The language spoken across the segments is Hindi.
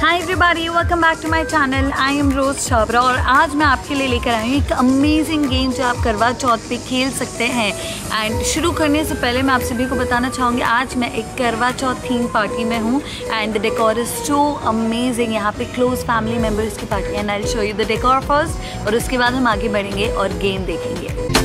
Hi everybody welcome back to my channel I am Rose Chhabra और आज मैं आपके लिए लेकर आई हूँ एक अमेजिंग गेम जो आप करवा चौथ पे खेल सकते हैं। एंड शुरू करने से पहले मैं आप सभी को बताना चाहूँगी, आज मैं एक करवा चौथ थीम पार्टी में हूँ। And the decor is so amazing यहाँ पे क्लोज फैमिली मेंबर्स की party and I show you the decor first और उसके बाद हम आगे बढ़ेंगे और गेम देखेंगे।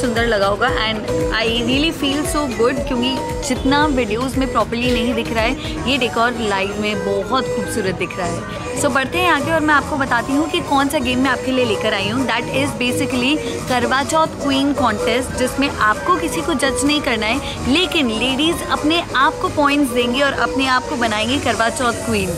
सुंदर लगा होगा and I really feel so good क्योंकि जितना वीडियोस में प्रॉपरली नहीं दिख रहा है ये डेकोर लाइव में बहुत खूबसूरत दिख रहा है। सो so, बढ़ते हैं आगे और मैं आपको बताती हूँ कि कौन सा गेम मैं आपके लिए लेकर आई हूँ। दैट इज़ बेसिकली करवा चौथ क्वीन कॉन्टेस्ट जिसमें आपको किसी को जज नहीं करना है लेकिन लेडीज़ अपने आप को पॉइंट्स देंगी और अपने आप को बनाएँगे करवा चौथ क्वीन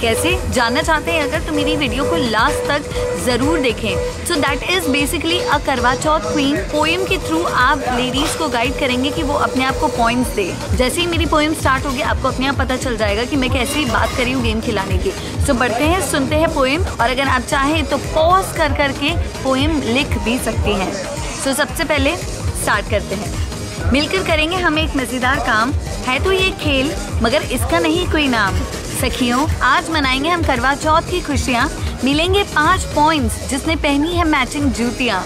कैसे? जानना चाहते हैं अगर तो मेरी वीडियो को लास्ट तक ज़रूर देखें। So that is basically a Karva Chauth queen poem के थ्रू आप लेडीज़ को गाइड करेंगे कि वो अपने आप को पॉइंट्स दे। जैसे ही मेरी पोएम स्टार्ट होगी आपको अपने आप पता चल जाएगा कि मैं कैसी बात करी हूँ गेम खिलाने की। सो so, बढ़ते हैं सुनते हैं पोएम और अगर आप चाहें तो पॉज कर करके पोएम लिख भी सकती हैं। सो so, सबसे पहले स्टार्ट करते हैं। मिलकर करेंगे हम एक मज़ेदार काम। है तो ये खेल मगर इसका नहीं कोई नाम। सखियों आज मनाएँगे हम करवा चौथ की खुशियाँ। मिलेंगे पाँच पॉइंट्स जिसने पहनी है मैचिंग जूतियाँ।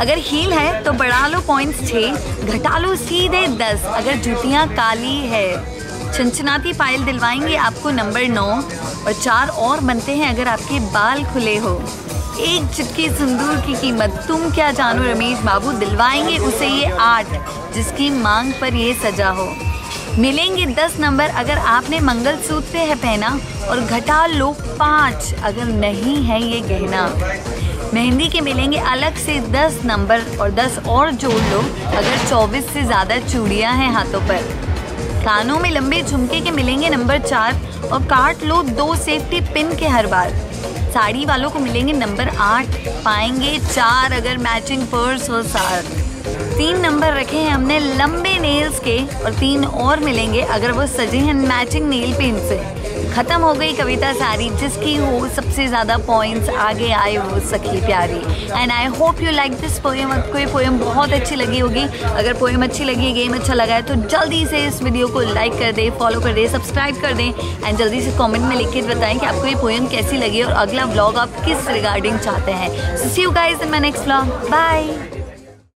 अगर हील है तो बढ़ा लो पॉइंट्स छः घटा लो सीधे दस, अगर जूतियाँ काली है। छनछनाती पायल दिलवाएँगे आपको नंबर नौ, और चार और बनते हैं अगर आपके बाल खुले हो। एक चिटकी सिंदूर की कीमत, तुम क्या जानो रमेश बाबू, दिलवाएँगे उसे ये आठ, जिसकी मांग पर ये सजा हो। मिलेंगे दस नंबर अगर आपने मंगलसूत्र है पहना और घटा लो पाँच, अगर नहीं है ये गहना। मेहंदी के मिलेंगे अलग से दस नंबर और दस और जोड़ लो, अगर चौबीस से ज़्यादा चूड़ियाँ हैं हाथों पर। कानों में लंबे झुमके के मिलेंगे नंबर चार और काट लो दो सेफ्टी पिन के हर बार। साड़ी वालों को मिलेंगे नंबर आठ, पाएँगे चार अगर मैचिंग पर्स और साथ तीन नंबर रखे हैं हमने लंबे नेल्स के और तीन और मिलेंगे अगर वो सजे हैं मैचिंग नेल पेंट से। खत्म हो गई कविता सारी, जिसकी हो सबसे ज़्यादा पॉइंट्स आगे आए वो सखी प्यारी। And I hope you like this poem आपको ये पोएम बहुत अच्छी लगी होगी। अगर पोएम अच्छी लगी गेम अच्छा लगा है तो जल्दी से इस वीडियो को लाइक कर दें फॉलो कर दे सब्सक्राइब कर दें। एंड जल्दी से कमेंट में लिख के बताएँ कि आपको ये पोएम कैसी लगी और अगला ब्लॉग आप किस रिगार्डिंग चाहते हैं। See you guys in my next blog bye